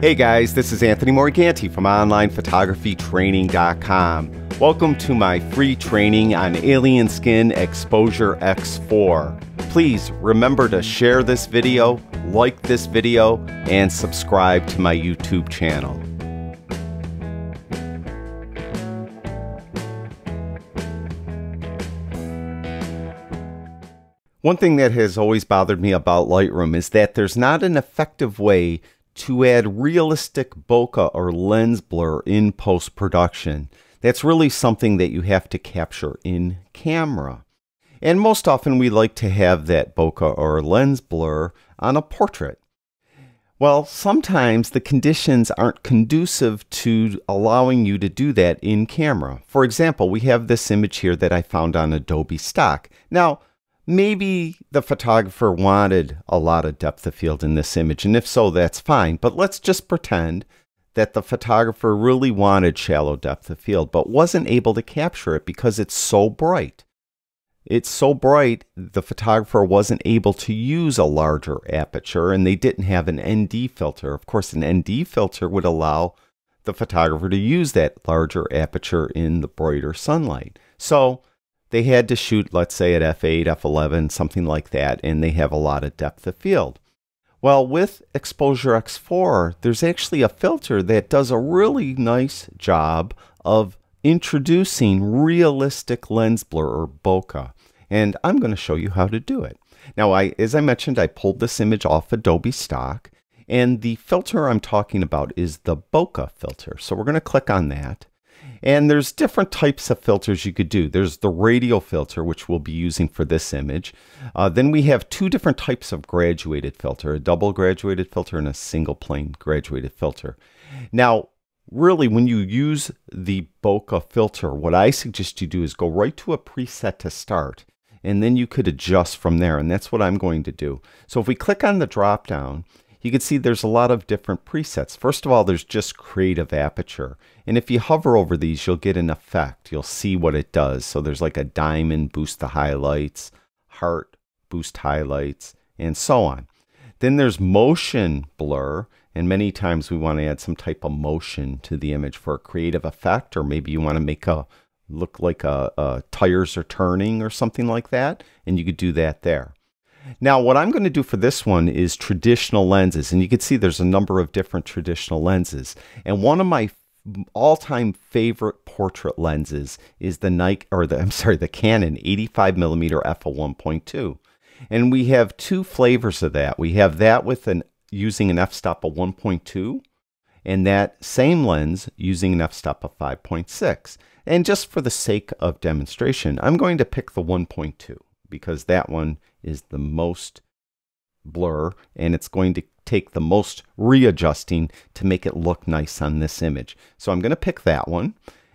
Hey guys, this is Anthony Morganti from OnlinePhotographyTraining.com. Welcome to my free training on Alien Skin Exposure X4. Please remember to share this video, like this video, and subscribe to my YouTube channel. One thing that has always bothered me about Lightroom is that there's not an effective way to add realistic bokeh or lens blur in post production. That's really something that you have to capture in camera. And most often we like to have that bokeh or lens blur on a portrait. Well, sometimes the conditions aren't conducive to allowing you to do that in camera. For example, we have this image here that I found on Adobe Stock. Now, maybe the photographer wanted a lot of depth of field in this image, and if so, that's fine. But let's just pretend that the photographer really wanted shallow depth of field, but wasn't able to capture it because it's so bright. It's so bright, the photographer wasn't able to use a larger aperture, and they didn't have an ND filter. Of course, an ND filter would allow the photographer to use that larger aperture in the brighter sunlight. So, they had to shoot, let's say, at f8, f11, something like that, and they have a lot of depth of field. Well, with Exposure X4, there's actually a filter that does a really nice job of introducing realistic lens blur or bokeh. And I'm going to show you how to do it. Now, I, as I mentioned, I pulled this image off Adobe Stock, and the filter I'm talking about is the bokeh filter. So we're going to click on that. And there's different types of filters you could do. There's the radial filter, which we'll be using for this image. Uh, then we have two different types of graduated filter, a double graduated filter and a single plane graduated filter. Now, really, when you use the bokeh filter, what I suggest you do is go right to a preset to start, and then you could adjust from there, and that's what I'm going to do. So if we click on the drop down, you can see there's a lot of different presets. First of all, there's just creative aperture. And if you hover over these, you'll get an effect. You'll see what it does. So there's like a diamond, boost the highlights, heart, boost highlights, and so on. Then there's motion blur. And many times we want to add some type of motion to the image for a creative effect, or maybe you want to make a look like a, a tires are turning or something like that. And you could do that there. Now, what I'm going to do for this one is traditional lenses. And you can see there's a number of different traditional lenses. And one of my all-time favorite portrait lenses is the Nike, or the, I'm sorry, the Canon 85 millimeter f1.2. And we have two flavors of that. We have that with an using an f-stop of 1.2 and that same lens using an f-stop of 5.6. And just for the sake of demonstration, I'm going to pick the 1.2 because that one is the most blur and it's going to take the most readjusting to make it look nice on this image. So I'm going to pick that one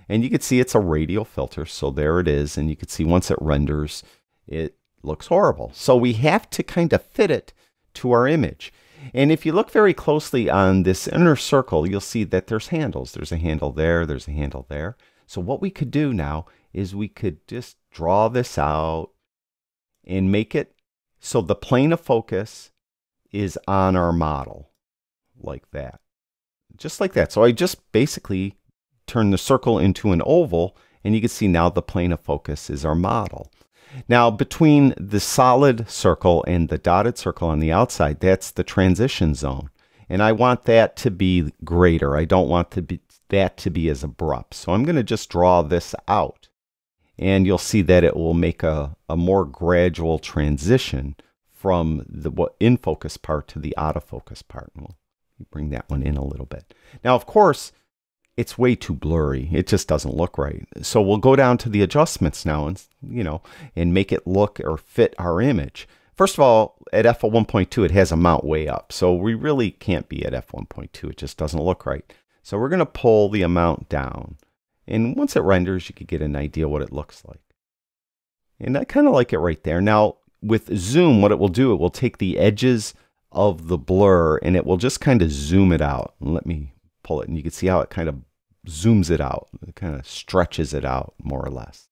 and you can see it's a radial filter. So there it is. And you can see once it renders, it looks horrible. So we have to kind of fit it to our image. And if you look very closely on this inner circle, you'll see that there's handles. There's a handle there, there's a handle there. So what we could do now is we could just draw this out and make it so the plane of focus is on our model like that. Just like that. So I just basically turn the circle into an oval and you can see now the plane of focus is our model. Now between the solid circle and the dotted circle on the outside, that's the transition zone. And I want that to be greater. I don't want to be, that to be as abrupt. So I'm going to just draw this out and you'll see that it will make a, a more gradual transition from the in focus part to the out of focus part. And we'll bring that one in a little bit. Now, of course, it's way too blurry. It just doesn't look right. So we'll go down to the adjustments now and, you know, and make it look or fit our image. First of all, at f1.2, it has a mount way up. So we really can't be at f1.2. It just doesn't look right. So we're going to pull the amount down. And once it renders, you could get an idea what it looks like. And I kind of like it right there. Now, with zoom, what it will do, it will take the edges of the blur and it will just kind of zoom it out. Let me pull it and you can see how it kind of zooms it out. It kind of stretches it out more or less.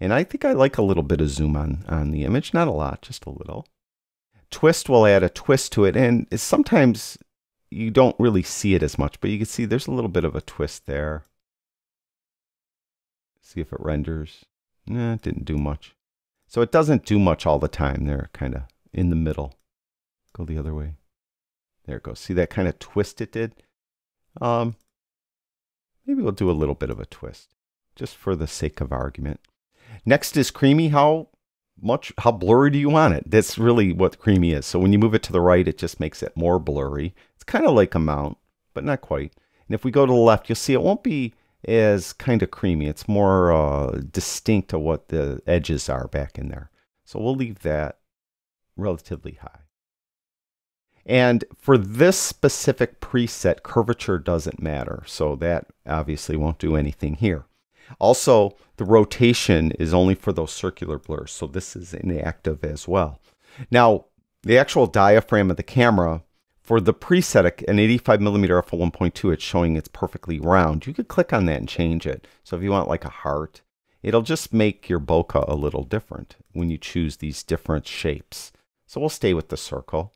And I think I like a little bit of zoom on, on the image. Not a lot, just a little. Twist will add a twist to it. And sometimes you don't really see it as much, but you can see there's a little bit of a twist there. See if it renders. Nah, it didn't do much. So it doesn't do much all the time. They're kind of in the middle. Go the other way. There it goes. See that kind of twist it did? Um, maybe we'll do a little bit of a twist, just for the sake of argument. Next is creamy. How much, how blurry do you want it? That's really what creamy is. So when you move it to the right, it just makes it more blurry. It's kind of like a mount, but not quite. And if we go to the left, you'll see it won't be as kind of creamy. It's more uh, distinct to what the edges are back in there. So we'll leave that relatively high. And for this specific preset, curvature doesn't matter. So that obviously won't do anything here. Also, the rotation is only for those circular blurs. So this is inactive as well. Now, the actual diaphragm of the camera, for the preset, an 85 millimeter f1.2, it's showing it's perfectly round. You could click on that and change it. So if you want like a heart, it'll just make your bokeh a little different when you choose these different shapes. So we'll stay with the circle.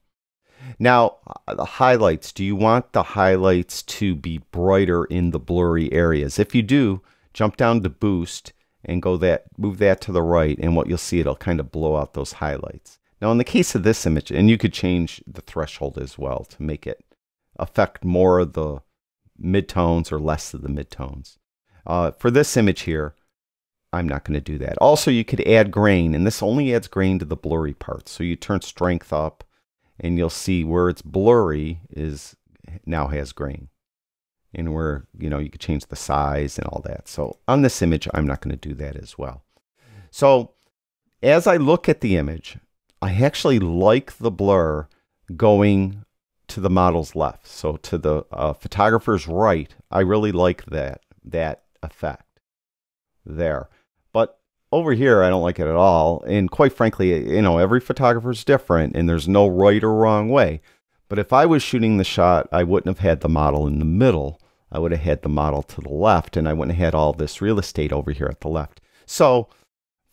Now, uh, the highlights, do you want the highlights to be brighter in the blurry areas? If you do, jump down to boost and go that move that to the right and what you'll see it'll kind of blow out those highlights. Now in the case of this image, and you could change the threshold as well to make it affect more of the midtones or less of the midtones. Uh, for this image here, I'm not going to do that. Also, you could add grain, and this only adds grain to the blurry parts. So you turn strength up, and you'll see where it's blurry is now has grain and where you know you could change the size and all that so on this image I'm not going to do that as well so as I look at the image I actually like the blur going to the model's left so to the uh, photographer's right I really like that that effect there but over here, I don't like it at all. And quite frankly, you know, every photographer is different and there's no right or wrong way. But if I was shooting the shot, I wouldn't have had the model in the middle. I would have had the model to the left and I wouldn't have had all this real estate over here at the left. So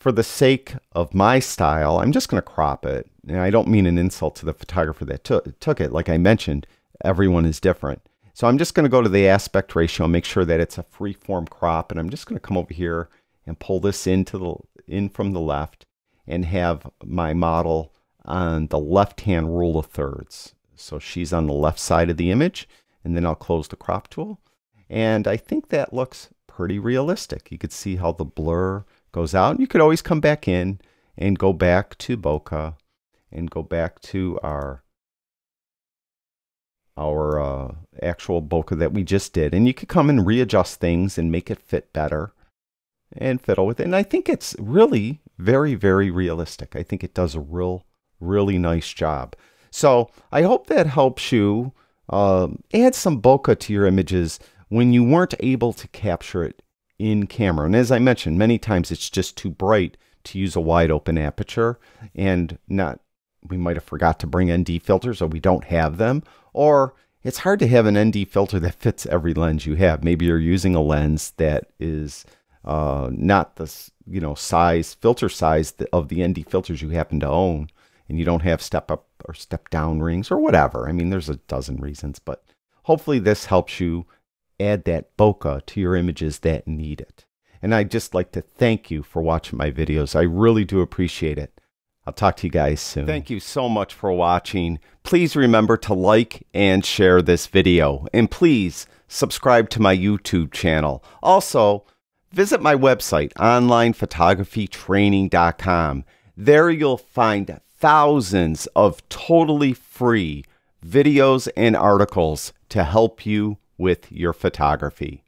for the sake of my style, I'm just going to crop it. And I don't mean an insult to the photographer that took, took it. Like I mentioned, everyone is different. So I'm just going to go to the aspect ratio and make sure that it's a free form crop. And I'm just going to come over here and pull this into the in from the left and have my model on the left hand rule of thirds. So she's on the left side of the image and then I'll close the crop tool. And I think that looks pretty realistic. You could see how the blur goes out. You could always come back in and go back to bokeh and go back to our our uh, actual bokeh that we just did. And you could come and readjust things and make it fit better and fiddle with it. And I think it's really very, very realistic. I think it does a real, really nice job. So I hope that helps you um, add some bokeh to your images when you weren't able to capture it in camera. And as I mentioned, many times it's just too bright to use a wide open aperture and not, we might have forgot to bring ND filters or we don't have them, or it's hard to have an ND filter that fits every lens you have. Maybe you're using a lens that is uh, not the you know size filter size of the ND filters you happen to own, and you don't have step up or step down rings or whatever. I mean, there's a dozen reasons, but hopefully this helps you add that bokeh to your images that need it. And I'd just like to thank you for watching my videos. I really do appreciate it. I'll talk to you guys soon. Thank you so much for watching. Please remember to like and share this video. And please subscribe to my YouTube channel. Also, Visit my website, onlinephotographytraining.com. There you'll find thousands of totally free videos and articles to help you with your photography.